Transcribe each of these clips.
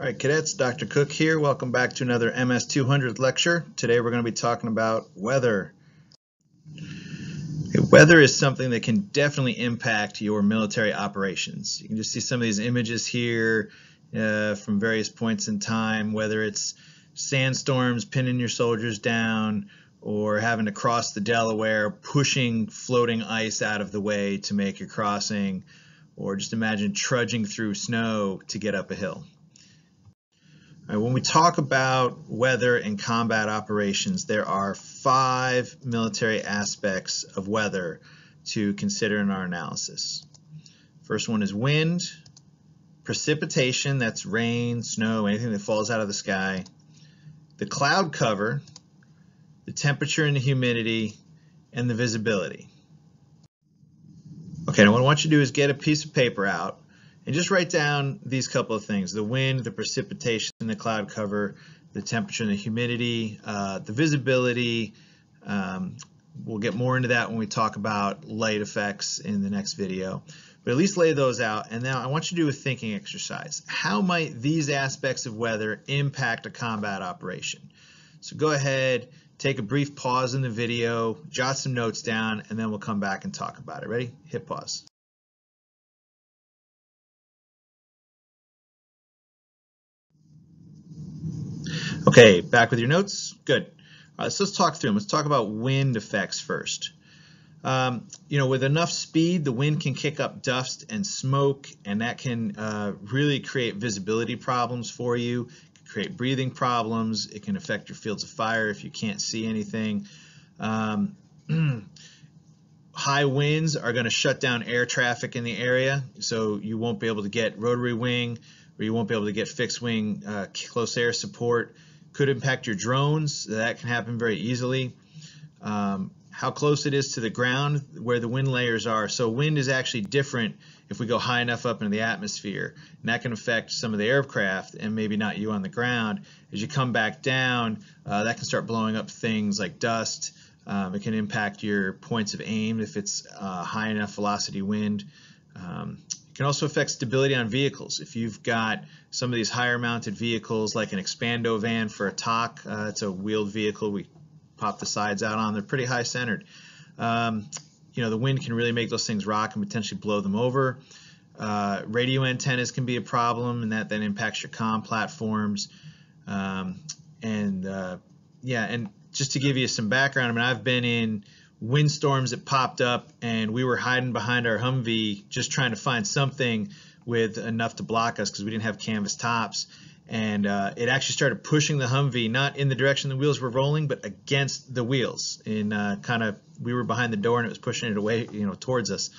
All right, cadets, Dr. Cooke here. Welcome back to another MS 200 lecture. Today we're going to be talking about weather. Okay, weather is something that can definitely impact your military operations. You can just see some of these images here uh, from various points in time, whether it's sandstorms pinning your soldiers down or having to cross the Delaware, pushing floating ice out of the way to make your crossing, or just imagine trudging through snow to get up a hill. Right, when we talk about weather and combat operations, there are five military aspects of weather to consider in our analysis. First one is wind, precipitation, that's rain, snow, anything that falls out of the sky, the cloud cover, the temperature and the humidity, and the visibility. Okay, now what I want you to do is get a piece of paper out and just write down these couple of things, the wind, the precipitation, the cloud cover, the temperature and the humidity, uh, the visibility. Um, we'll get more into that when we talk about light effects in the next video. But at least lay those out. And now I want you to do a thinking exercise. How might these aspects of weather impact a combat operation? So go ahead, take a brief pause in the video, jot some notes down, and then we'll come back and talk about it. Ready? Hit pause. Okay, back with your notes. Good. Right, so let's talk through them. Let's talk about wind effects first. Um, you know, with enough speed, the wind can kick up dust and smoke, and that can uh, really create visibility problems for you. Create breathing problems. It can affect your fields of fire if you can't see anything. Um, high winds are going to shut down air traffic in the area, so you won't be able to get rotary wing, or you won't be able to get fixed wing uh, close air support could impact your drones. That can happen very easily. Um, how close it is to the ground, where the wind layers are. So wind is actually different if we go high enough up into the atmosphere. And that can affect some of the aircraft and maybe not you on the ground. As you come back down, uh, that can start blowing up things like dust. Um, it can impact your points of aim if it's uh, high enough velocity wind. Um, can also affect stability on vehicles. If you've got some of these higher mounted vehicles like an Expando van for a TOC, uh, it's a wheeled vehicle we pop the sides out on, they're pretty high centered. Um, you know, the wind can really make those things rock and potentially blow them over. Uh, radio antennas can be a problem and that then impacts your comm platforms. Um, and uh, yeah, and just to give you some background, I mean, I've been in windstorms that popped up and we were hiding behind our Humvee just trying to find something with enough to block us because we didn't have canvas tops. And uh, it actually started pushing the Humvee not in the direction the wheels were rolling but against the wheels. In uh, kind of we were behind the door and it was pushing it away you know towards us.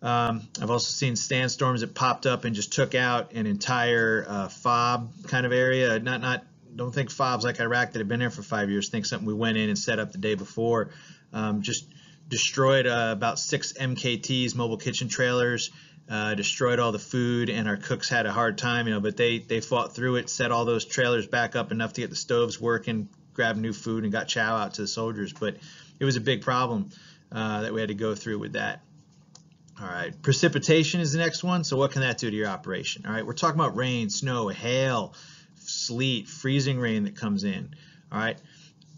Um, I've also seen sandstorms that popped up and just took out an entire uh, fob kind of area. Not not don't think fobs like Iraq that have been there for five years. Think something we went in and set up the day before um, just destroyed uh, about six MKTs, mobile kitchen trailers, uh, destroyed all the food, and our cooks had a hard time, you know, but they, they fought through it, set all those trailers back up enough to get the stoves working, grabbed new food, and got chow out to the soldiers. But it was a big problem uh, that we had to go through with that. All right, precipitation is the next one. So what can that do to your operation? All right, we're talking about rain, snow, hail, sleet, freezing rain that comes in. All right,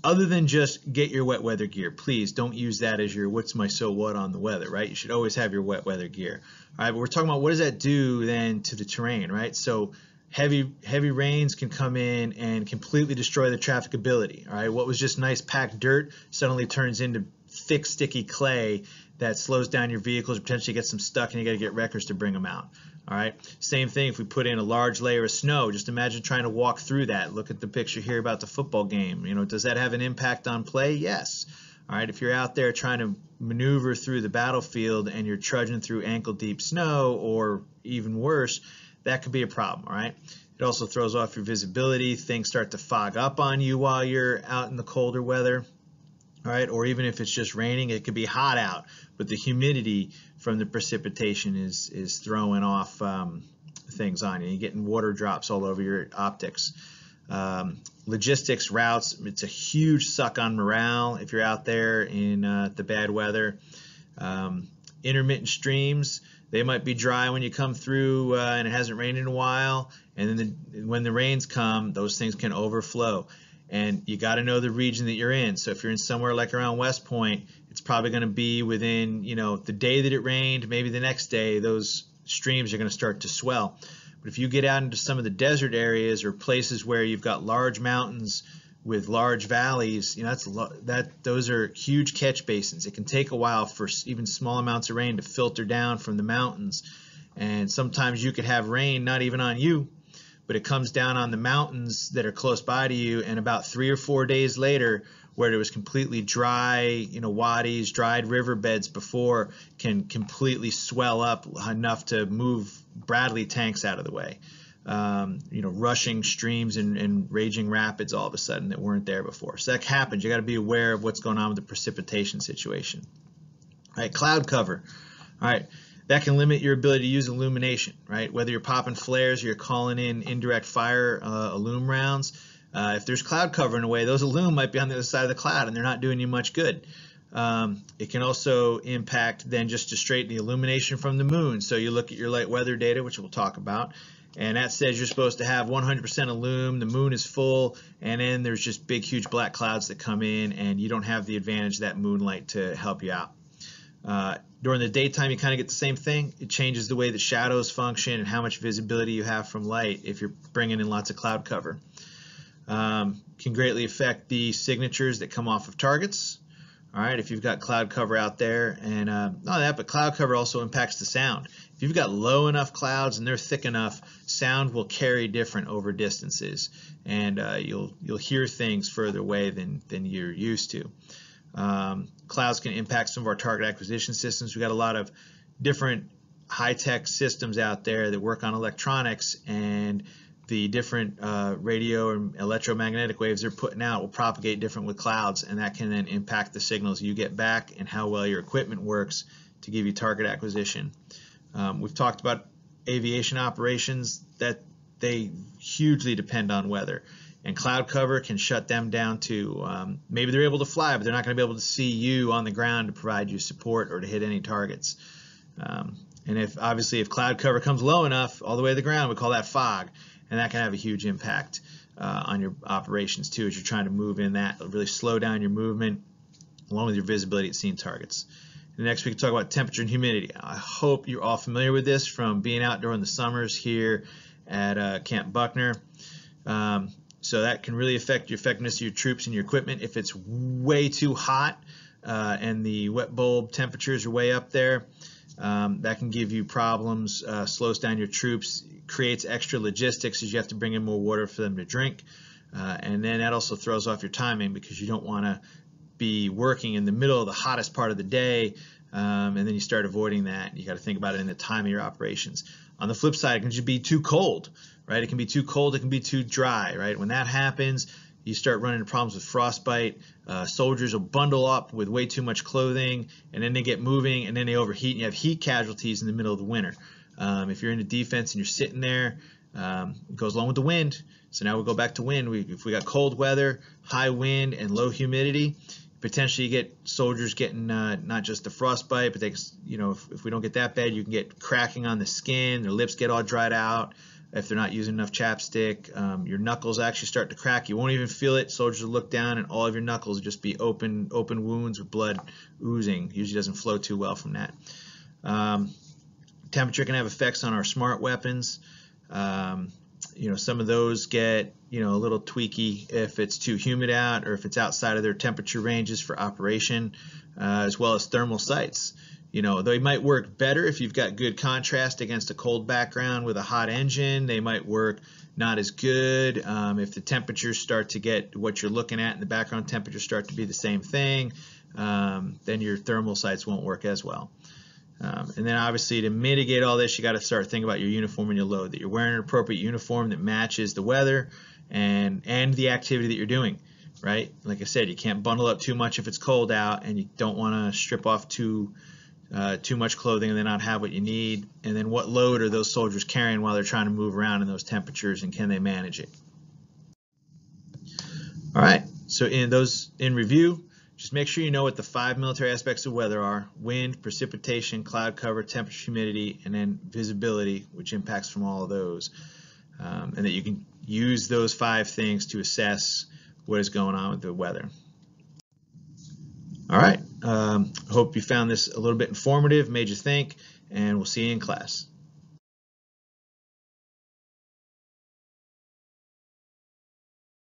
other than just get your wet weather gear, please don't use that as your what's my so what on the weather, right? You should always have your wet weather gear. All right, but we're talking about what does that do then to the terrain, right? So heavy heavy rains can come in and completely destroy the trafficability. All right, what was just nice packed dirt suddenly turns into thick sticky clay that slows down your vehicles, potentially gets them stuck, and you got to get wreckers to bring them out. All right. Same thing if we put in a large layer of snow. Just imagine trying to walk through that. Look at the picture here about the football game. You know, does that have an impact on play? Yes. All right. If you're out there trying to maneuver through the battlefield and you're trudging through ankle deep snow, or even worse, that could be a problem. All right. It also throws off your visibility. Things start to fog up on you while you're out in the colder weather. Right. Or even if it's just raining, it could be hot out but the humidity from the precipitation is is throwing off um, things on you. You're getting water drops all over your optics. Um, logistics routes, it's a huge suck on morale if you're out there in uh, the bad weather. Um, intermittent streams, they might be dry when you come through uh, and it hasn't rained in a while. And then the, when the rains come, those things can overflow. And you got to know the region that you're in. So if you're in somewhere like around West Point, it's probably going to be within, you know, the day that it rained, maybe the next day, those streams are going to start to swell. But if you get out into some of the desert areas or places where you've got large mountains with large valleys, you know, that's that those are huge catch basins. It can take a while for even small amounts of rain to filter down from the mountains. And sometimes you could have rain not even on you, but it comes down on the mountains that are close by to you and about 3 or 4 days later where it was completely dry, you know, wadis, dried riverbeds before can completely swell up enough to move Bradley tanks out of the way um, you know, rushing streams and, and, raging rapids all of a sudden that weren't there before. So that happens. You got to be aware of what's going on with the precipitation situation. All right, cloud cover. All right, that can limit your ability to use illumination. Right, whether you're popping flares or you're calling in indirect fire uh, illume rounds. Uh, if there's cloud cover in a way, those illume might be on the other side of the cloud and they're not doing you much good. Um, it can also impact then just to straighten the illumination from the moon. So you look at your light weather data, which we'll talk about, and that says you're supposed to have 100% illume, the moon is full, and then there's just big, huge black clouds that come in, and you don't have the advantage of that moonlight to help you out. Uh, during the daytime, you kind of get the same thing. It changes the way the shadows function and how much visibility you have from light if you're bringing in lots of cloud cover. Um, can greatly affect the signatures that come off of targets. All right, if you've got cloud cover out there, and uh, not that, but cloud cover also impacts the sound. If you've got low enough clouds and they're thick enough, sound will carry different over distances, and uh, you'll you'll hear things further away than than you're used to. Um, clouds can impact some of our target acquisition systems. We've got a lot of different high-tech systems out there that work on electronics, and the different uh, radio and electromagnetic waves they're putting out will propagate different with clouds, and that can then impact the signals you get back and how well your equipment works to give you target acquisition. Um, we've talked about aviation operations that they hugely depend on weather. And cloud cover can shut them down too. Um, maybe they're able to fly, but they're not going to be able to see you on the ground to provide you support or to hit any targets. Um, and if obviously if cloud cover comes low enough all the way to the ground, we call that fog, and that can have a huge impact uh, on your operations too as you're trying to move in that. It'll really slow down your movement along with your visibility at seeing targets. Next, we can talk about temperature and humidity. I hope you're all familiar with this from being out during the summers here at uh, Camp Buckner. Um, so that can really affect your effectiveness of your troops and your equipment. If it's way too hot uh, and the wet bulb temperatures are way up there, um, that can give you problems, uh, slows down your troops, creates extra logistics as you have to bring in more water for them to drink. Uh, and then that also throws off your timing because you don't want to be working in the middle of the hottest part of the day, um, and then you start avoiding that. You got to think about it in the time of your operations. On the flip side, it can just be too cold, right? It can be too cold, it can be too dry, right? When that happens, you start running into problems with frostbite. Uh, soldiers will bundle up with way too much clothing, and then they get moving, and then they overheat, and you have heat casualties in the middle of the winter. Um, if you're in the defense and you're sitting there, um, it goes along with the wind. So now we go back to wind. We, if we got cold weather, high wind, and low humidity, potentially you get soldiers getting uh, not just the frostbite, but they, you know, if, if, we don't get that bad, you can get cracking on the skin. Their lips get all dried out. If they're not using enough chapstick, um, your knuckles actually start to crack. You won't even feel it. Soldiers will look down, and all of your knuckles will just be open, open wounds with blood oozing. Usually doesn't flow too well from that. Um, temperature can have effects on our smart weapons. Um, you know, some of those get, you know, a little tweaky if it's too humid out or if it's outside of their temperature ranges for operation, uh, as well as thermal sights. You know, they might work better if you've got good contrast against a cold background with a hot engine. They might work not as good um, if the temperatures start to get what you're looking at and the background temperatures start to be the same thing. Um, then your thermal sights won't work as well. Um, and then obviously to mitigate all this, you got to start thinking about your uniform and your load, that you're wearing an appropriate uniform that matches the weather and, and the activity that you're doing, right? Like I said, you can't bundle up too much if it's cold out and you don't want to strip off too, uh, too much clothing and then not have what you need. And then what load are those soldiers carrying while they're trying to move around in those temperatures and can they manage it? All right, so in those in review, just make sure you know what the five military aspects of weather are, wind, precipitation, cloud cover, temperature, humidity, and then visibility, which impacts from all of those. Um, and that you can use those five things to assess what is going on with the weather. All right, um, hope you found this a little bit informative, made you think, and we'll see you in class.